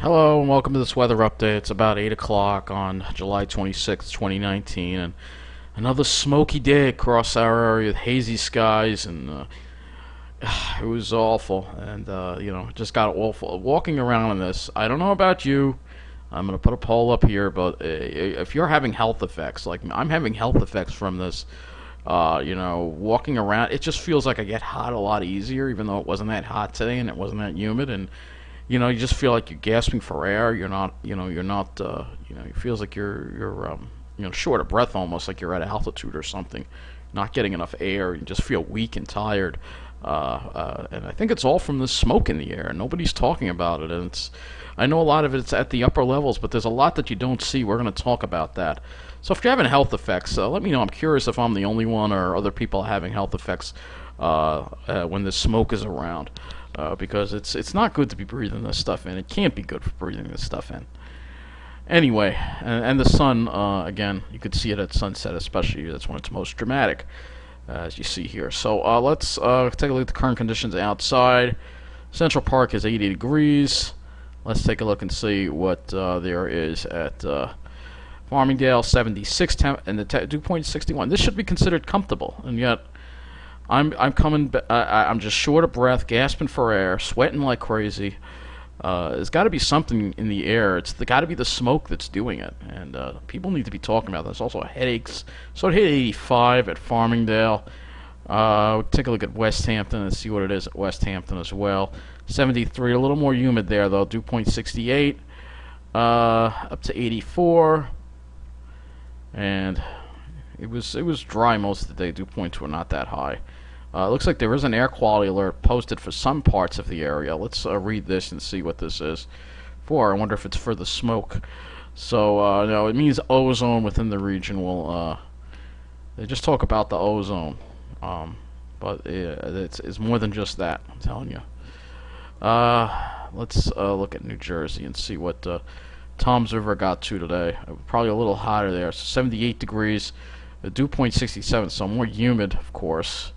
Hello and welcome to this weather update. It's about 8 o'clock on July 26, 2019, and another smoky day across our area with hazy skies, and uh, it was awful. And, uh, you know, just got awful. Walking around in this, I don't know about you. I'm going to put a poll up here, but uh, if you're having health effects, like I'm having health effects from this, uh, you know, walking around, it just feels like I get hot a lot easier, even though it wasn't that hot today and it wasn't that humid. And you know, you just feel like you're gasping for air. You're not, you know, you're not, uh, you know, it feels like you're, you're, um, you know, short of breath almost, like you're at altitude or something, not getting enough air. You just feel weak and tired. Uh, uh, and I think it's all from the smoke in the air. Nobody's talking about it, and it's. I know a lot of it's at the upper levels, but there's a lot that you don't see. We're going to talk about that. So if you're having health effects, uh, let me know. I'm curious if I'm the only one or other people having health effects uh, uh, when the smoke is around uh, because it's it's not good to be breathing this stuff in. It can't be good for breathing this stuff in. Anyway, and, and the sun uh, again, you could see it at sunset, especially that's when it's most dramatic, uh, as you see here. So uh, let's uh, take a look at the current conditions outside. Central Park is 80 degrees. Let's take a look and see what uh, there is at Farmingdale 76 temp and the dew point 61. This should be considered comfortable, and yet I'm I'm coming. I, I'm just short of breath, gasping for air, sweating like crazy. Uh, there's got to be something in the air. It's got to be the smoke that's doing it, and uh, people need to be talking about this. Also, headaches. So it hit 85 at Farmingdale. Uh, we'll take a look at Westhampton and see what it is at Westhampton as well. 73, a little more humid there though. Dew point 68, uh, up to 84, and it was it was dry most of the day. Dew points were not that high. Uh, looks like there is an air quality alert posted for some parts of the area. Let's uh, read this and see what this is for. I wonder if it's for the smoke. So, uh, no, it means ozone within the region will, uh, they just talk about the ozone. Um, but it's, it's more than just that, I'm telling you. Uh, let's uh, look at New Jersey and see what Toms River got to today. Probably a little hotter there. So 78 degrees, dew point 67, so more humid, of course.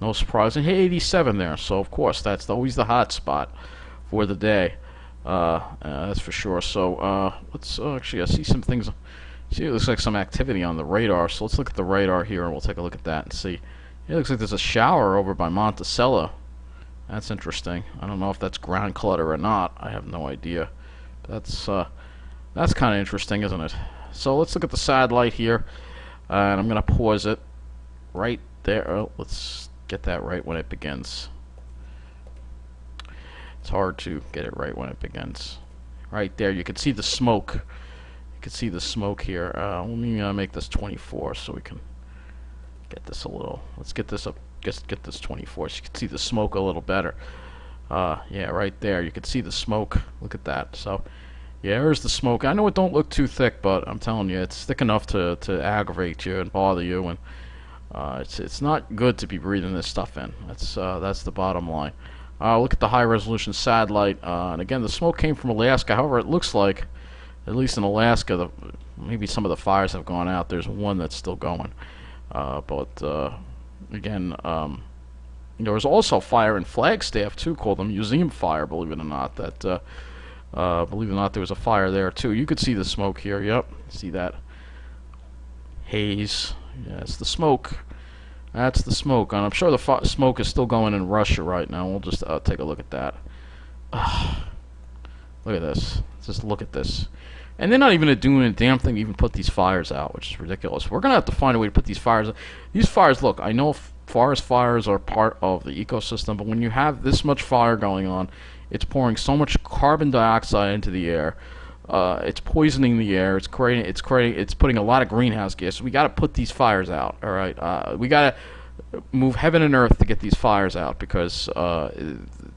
No surprise. And hey, 87 there. So, of course, that's always the hot spot for the day. Uh, uh, that's for sure. So, uh, let's uh, actually, I see some things. See, it looks like some activity on the radar. So, let's look at the radar here and we'll take a look at that and see. It looks like there's a shower over by Monticello. That's interesting. I don't know if that's ground clutter or not. I have no idea. That's uh, that's kind of interesting, isn't it? So let's look at the satellite here, and I'm gonna pause it right there. Oh, let's get that right when it begins. It's hard to get it right when it begins. Right there, you can see the smoke. You can see the smoke here. Uh, let me uh, make this 24 so we can get this a little. Let's get this up. Get get this 24 so you can see the smoke a little better. Uh, yeah, right there. You can see the smoke. Look at that. So, yeah, there's the smoke. I know it don't look too thick, but I'm telling you, it's thick enough to to aggravate you and bother you and uh, it's it's not good to be breathing this stuff in. That's uh, that's the bottom line. Uh, look at the high resolution satellite, uh, and again, the smoke came from Alaska. However, it looks like, at least in Alaska, the, maybe some of the fires have gone out. There's one that's still going, uh, but uh, again, um, there was also fire in Flagstaff too, called the Museum Fire. Believe it or not, that believe it or not, there was a fire there too. You could see the smoke here. Yep, see that haze yeah, it's the smoke. That's the smoke. And I'm sure the smoke is still going in Russia right now. We'll just uh, take a look at that. look at this. Just look at this. And they're not even doing a damn thing to even put these fires out, which is ridiculous. We're going to have to find a way to put these fires out. These fires, look, I know forest fires are part of the ecosystem, but when you have this much fire going on, it's pouring so much carbon dioxide into the air uh, it's poisoning the air. It's creating. It's creating. It's putting a lot of greenhouse gas. We got to put these fires out. All right. Uh, we got to move heaven and earth to get these fires out because uh,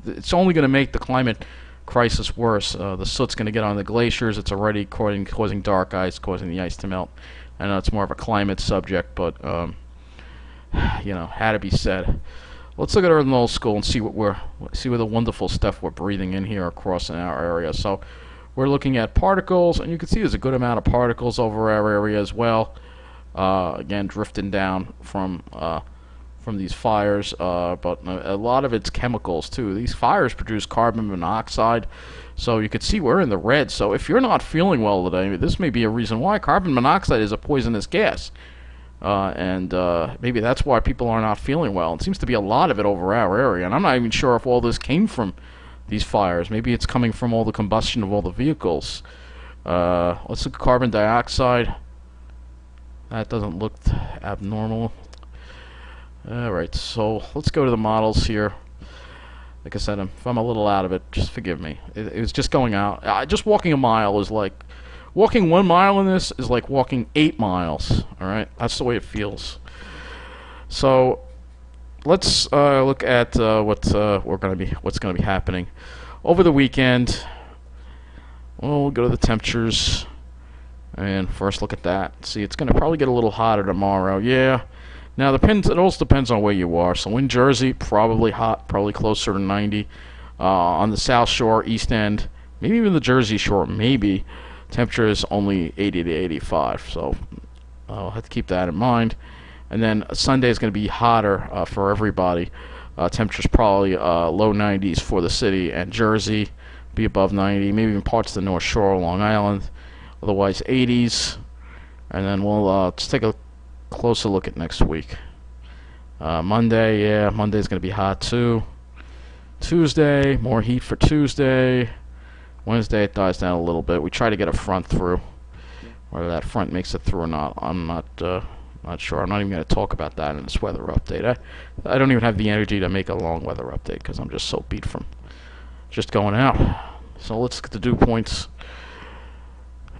it's only going to make the climate crisis worse. Uh, the soot's going to get on the glaciers. It's already causing causing dark ice, causing the ice to melt. I know it's more of a climate subject, but um, you know, had to be said. Let's look at Earth Nullschool and see what we're see what the wonderful stuff we're breathing in here across in our area. So we're looking at particles, and you can see there's a good amount of particles over our area as well. Uh, again, drifting down from uh, from these fires, uh, but a lot of it's chemicals too. These fires produce carbon monoxide, so you can see we're in the red. So if you're not feeling well today, this may be a reason why. Carbon monoxide is a poisonous gas. Uh, and uh, maybe that's why people are not feeling well. It seems to be a lot of it over our area, and I'm not even sure if all this came from these fires. Maybe it's coming from all the combustion of all the vehicles. Uh, let's look at carbon dioxide. That doesn't look abnormal. Alright, so let's go to the models here. Like I said, if I'm a little out of it, just forgive me. It, it was just going out. Uh, just walking a mile is like... Walking one mile in this is like walking eight miles. Alright? That's the way it feels. So, let's uh, look at uh, what uh, we're gonna be, what's going to be happening over the weekend. Well, go to the temperatures. And first look at that. See, it's going to probably get a little hotter tomorrow. Yeah. Now, depends. It also depends on where you are. So in Jersey, probably hot, probably closer to 90. Uh, on the South Shore, East End, maybe even the Jersey Shore, maybe temperature is only 80 to 85. So I'll have to keep that in mind. And then Sunday is going to be hotter uh, for everybody. Uh, temperatures probably uh, low 90s for the city and Jersey, be above 90, maybe even parts of the North Shore, Long Island. Otherwise, 80s. And then we'll uh, take a closer look at next week. Uh, Monday, yeah, Monday's going to be hot too. Tuesday, more heat for Tuesday. Wednesday, it dies down a little bit. We try to get a front through. Whether that front makes it through or not, I'm not uh, not sure. I'm not even going to talk about that in this weather update. I, I don't even have the energy to make a long weather update because I'm just so beat from just going out. So let's get the dew points.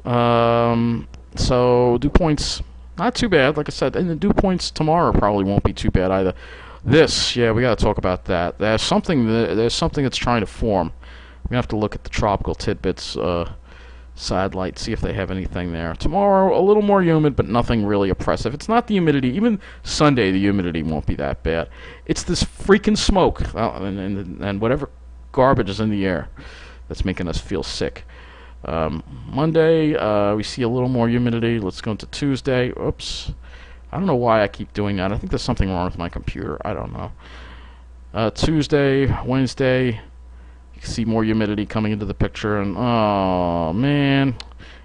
Um, so dew points, not too bad. Like I said, and the dew points tomorrow probably won't be too bad either. This, yeah, we got to talk about that. There's something. That, there's something that's trying to form. We have to look at the tropical tidbits uh, satellite, see if they have anything there. Tomorrow, a little more humid, but nothing really oppressive. It's not the humidity. Even Sunday, the humidity won't be that bad. It's this freaking smoke and, and, and whatever garbage is in the air that's making us feel sick. Um, Monday, uh, we see a little more humidity. Let's go into Tuesday. Oops. I don't know why I keep doing that. I think there's something wrong with my computer. I don't know. Uh, Tuesday, Wednesday, you can see more humidity coming into the picture. And, oh, man.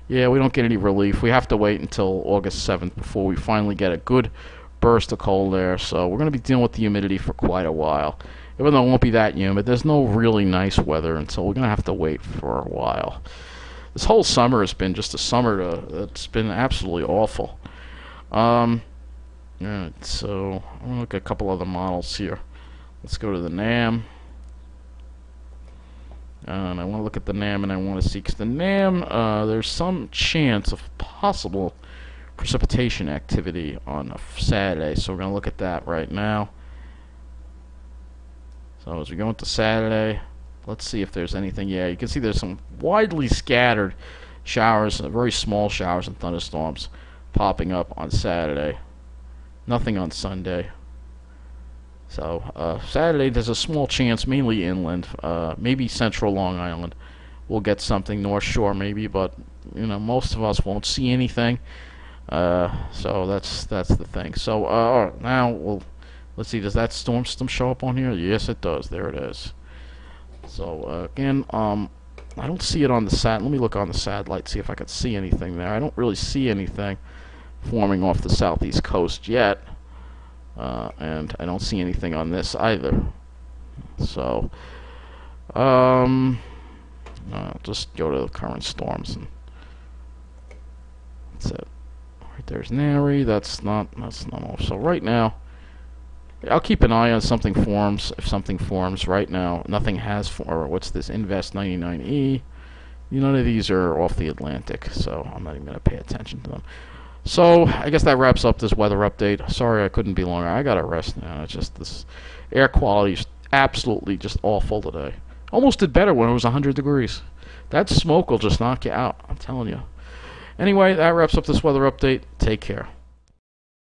Yeah, we don't get any relief. We have to wait until August 7th before we finally get a good burst of cold air. So we're going to be dealing with the humidity for quite a while. Even though it won't be that humid, there's no really nice weather, and so we're going to have to wait for a while this whole summer has been just a summer to, it's been absolutely awful. Um, so I'm gonna look at a couple other models here. Let's go to the NAM. And I want to look at the NAM and I want to see, because the NAM, uh, there's some chance of possible precipitation activity on a Saturday. So we're going to look at that right now. So as we go into Saturday, Let's see if there's anything. Yeah, you can see there's some widely scattered showers, uh, very small showers and thunderstorms popping up on Saturday. Nothing on Sunday. So uh, Saturday there's a small chance, mainly inland, uh, maybe central Long Island. We'll get something North Shore maybe, but you know most of us won't see anything. Uh, so that's that's the thing. So uh, now we'll let's see. Does that storm system show up on here? Yes, it does. There it is. So uh, again, um, I don't see it on the sat. Let me look on the satellite, see if I can see anything there. I don't really see anything forming off the southeast coast yet, uh, and I don't see anything on this either. So, um, I'll just go to the current storms and that's it. Right there's Nari. That's not. That's not. So right now. I'll keep an eye on something forms. If something forms right now, nothing has. or what's this? Invest 99E. None of these are off the Atlantic, so I'm not even going to pay attention to them. So I guess that wraps up this weather update. Sorry I couldn't be longer. I got to rest now. It's just this air quality is absolutely just awful today. Almost did better when it was 100 degrees. That smoke will just knock you out. I'm telling you. Anyway, that wraps up this weather update. Take care.